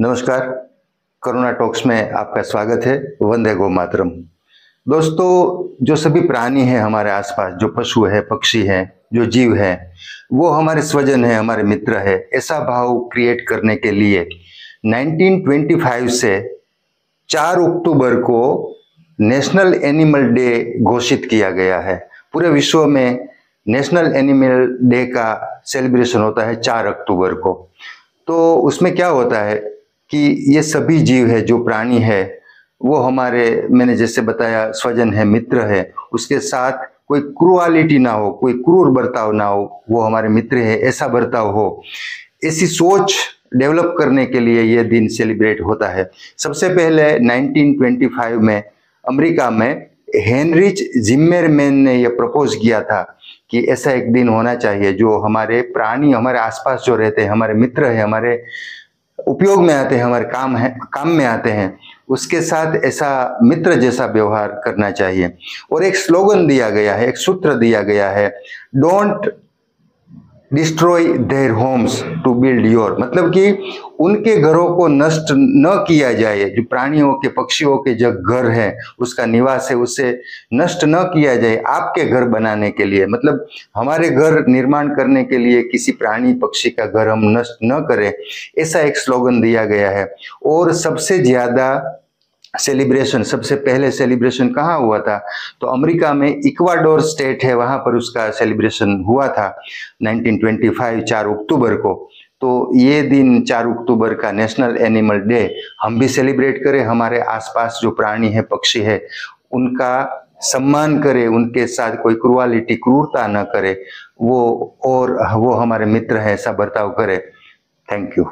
नमस्कार। करुणा टॉक्स में आपका स्वागत है। वंदे गो मातरम। दोस्तों, जो सभी प्राणी हैं हमारे आसपास, जो पशु है, पक्षी है, जो जीव है, वो हमारे स्वजन है, हमारे मित्र है, ऐसा भाव क्रिएट करने के लिए 1925 से 4 अक्टूबर को नेशनल एनिमल डे घोषित किया गया है। पूरे विश्व में नेशनल एनिमल डे का सेलिब्रेशन होता है 4 अक्टूबर को। तो उसमें क्या होता है? कि ये सभी जीव है, जो प्राणी है, वो हमारे, मैंने जैसे बताया, स्वजन है, मित्र है। उसके साथ कोई क्रुअलिटी ना हो, कोई क्रूर बर्ताव ना हो, वो हमारे मित्र है, ऐसा बर्ताव हो। ऐसी सोच डेवलप करने के लिए ये दिन सेलिब्रेट होता है। सबसे पहले 1925 में, अमेरिका में हेनरिच जिम्मेरमैन ने यह प्रपोज किया था कि ऐसा एक दिन होना चाहिए, जो हमारे प्राणी, हमारे आसपास जो रहते हैं, हमारे मित्र है, हमारे उपयोग में आते हैं, हमारे काम है, काम में आते हैं, उसके साथ ऐसा मित्र जैसा व्यवहार करना चाहिए। और एक स्लोगन दिया गया है, एक सूत्र दिया गया है don't destroy their homes to build your मतलब कि उनके घरों को नष्ट न किया जाए, जो प्राणियों के, पक्षियों के जो घर है, उसका निवास है, उसे नष्ट न किया जाए आपके घर बनाने के लिए। मतलब हमारे घर निर्माण करने के लिए किसी प्राणी, पक्षी का घर हम नष्ट न करें, ऐसा एक स्लोगन दिया गया है। और सबसे ज़्यादा सेलिब्रेशन सबसे पहले सेलिब्रेशन कहाँ हुआ था? तो अमेरिका में इक्वाडोर स्टेट है, वहाँ पर उसका सेलिब्रेशन हुआ था 1925 चार अक्टूबर को। तो ये दिन चार अक्टूबर का नेशनल एनिमल डे हम भी सेलिब्रेट करें, हमारे आसपास जो प्राणी है, पक्षी है, उनका सम्मान करें, उनके साथ कोई क्रुआलिटी क्रूरता न करे, वो और वो हमारे मित्र हैं, ऐसा बर्ताव करे। Thank you